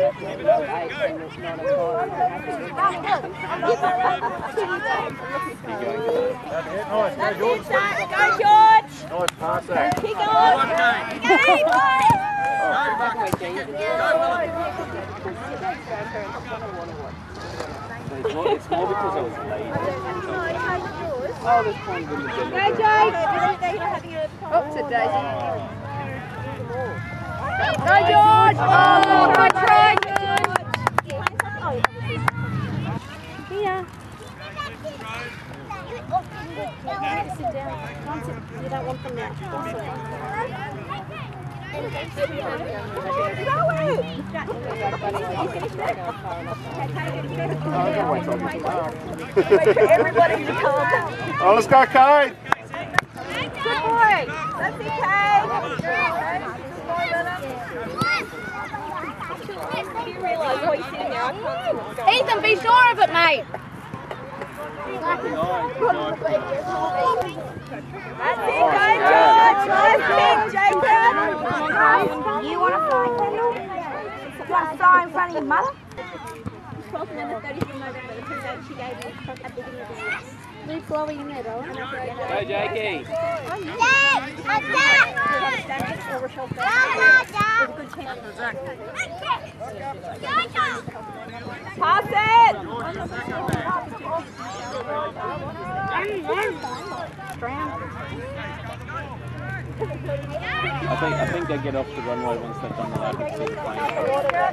Go, George. Nice pass there. Keep going. It's more, it's more Go. Go, George good try, George. Here. Sit down. Can't sit. You don't want them now. Everybody to come. Oh, let's go, Kate. Good boy. That's it, Kate. You realise what you're sitting there. I can't see what's going Ethan, be sure of it, mate. That's it, go, George. Nice kick, Jacob. You want to fly, Kendall? You want to fly in front of mother? 12th and the 30th of November, the two dates she gave me at the beginning of the year. Leave blowing in there, darling. Go, Jakey. Stannis or Rochelle There's a good chance. Pass it! I think I think they get off the runway once they've done the lap and see the plane.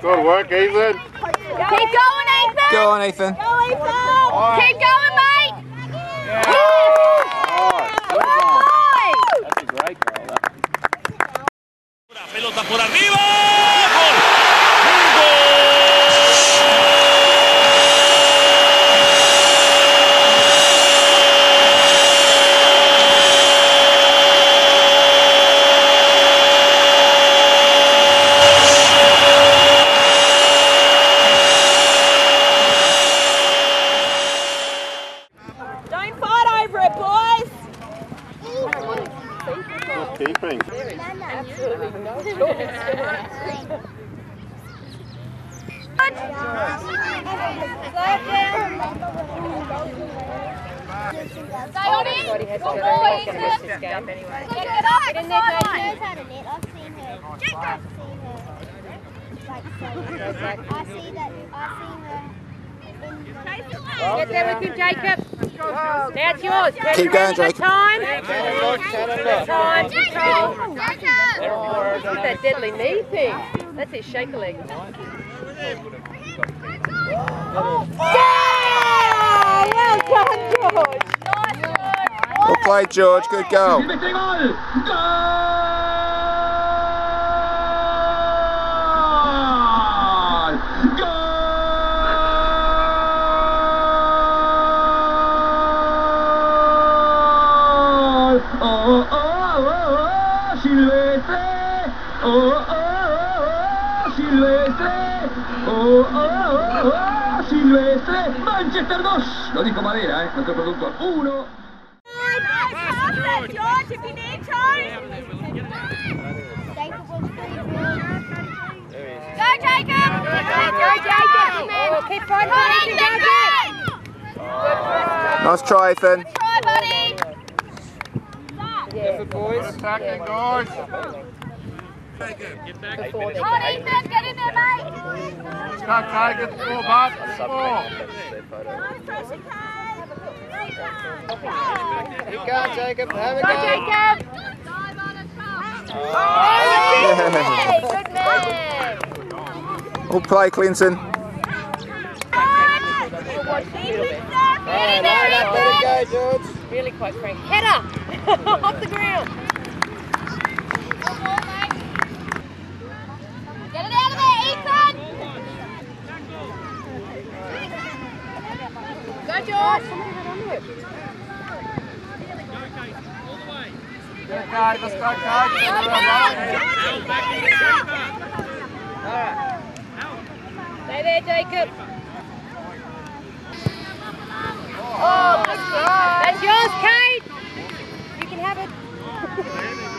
Good work, Ethan. Keep going, Ethan. Go on, Ethan. Go, Ethan! Keep going, mate. Nice. Well done. That's a great goal. That. Pelota por arriba. ¡Gol! Don't fight over it, boys! Good keeping. Stay on it. Good boy, Ethan. Get it up. Get in there, Jason. had a net. I've seen her. I've seen her. Like, so, I see that. I seen her. Get there with him, Jacob. Now it's yours. Keep going, Jacob. Time. Time. Control. Look at that deadly knee thing. That's his shaker leg. Yeah! Well done, George! Well played, George. Good goal. ¡Mete gol! ¡Gol! ¡Gol! ¡Oh, oh, oh, oh! ¡Silvestre! ¡Oh, oh, oh, oh! ¡Silvestre! ¡Oh, oh, oh, oh! ¡Silvestre! ¡Manchester 2! Lo dijo Madera, ¿eh? Nuestro productor. ¡Uno! George, if you need time! Jacob was pretty good. Go, Jacob. Go, Jacob. Oh, keep fighting. Come on, Ethan. Go. Nice try, Ethan. Try, buddy. Attacking, guys. Come on, Ethan. Get in there, mate. Let's. Get the ball, bud. Get the ball. Keep going, Jacob. Have a Go, Jacob. Yeah. Good man. Well played, Clinton. Get in there, Ethan. Really quite frank. Header. Off the ground. Good God, let's go, God. Stay there, Jacob. Oh, that's yours, Kate. You can have it.